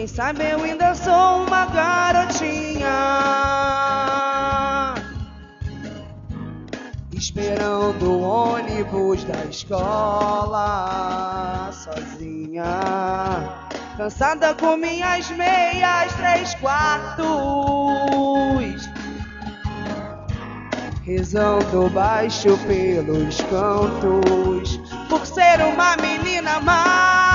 Quem sabe eu ainda sou uma garotinha. Esperando o ônibus da escola sozinha. Cansada com minhas meias três quartos. Rezando baixo pelos cantos. Por ser uma menina má.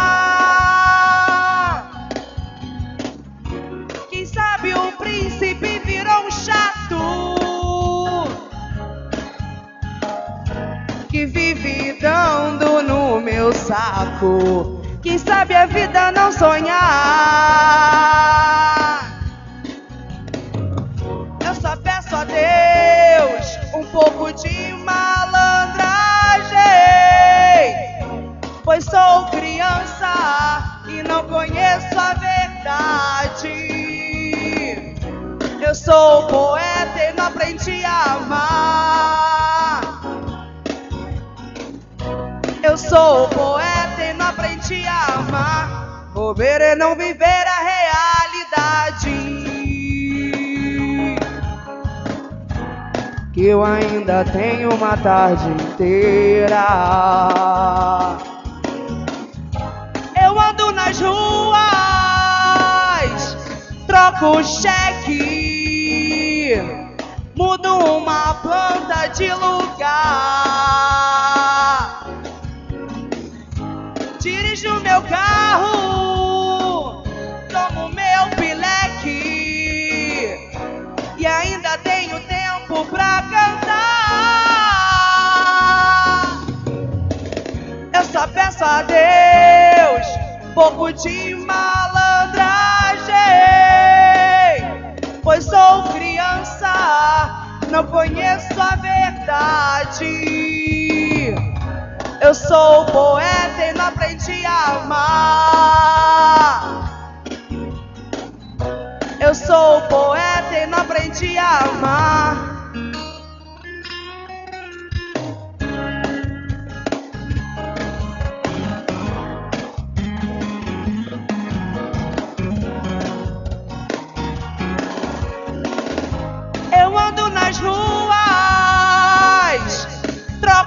Que vive dando no meu saco. Quem sabe a vida não sonhar. Eu só peço a Deus um pouco de malandragem. Pois sou criança e não conheço a verdade. Eu sou poeta e não aprendi a amar. Amar. Bobeira é não viver a realidade. Que eu ainda tenho uma tarde inteira. Eu ando nas ruas, troco cheque, mudo uma planta de lugar. Dirijo meu carro, só peço a Deus pouco de malandragem, pois sou criança, não conheço a verdade. Eu sou poeta e não aprendi a amar. Eu sou poeta e não aprendi a amar.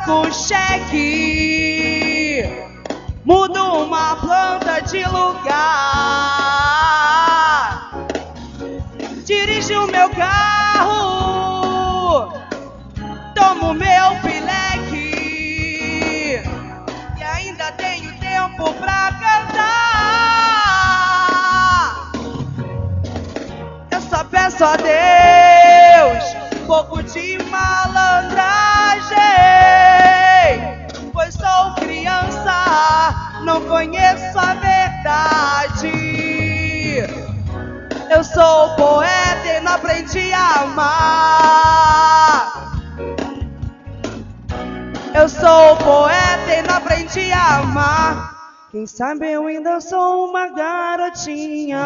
Troco cheque, mudo uma planta de lugar. Dirijo meu carro, tomo meu pileque e ainda tenho tempo pra cantar. Eu só peço a Deus pouco de malandragem, Eu sou poeta e não aprendi a amar. Eu sou poeta e não aprendi a amar. Quem sabe eu ainda sou uma garotinha.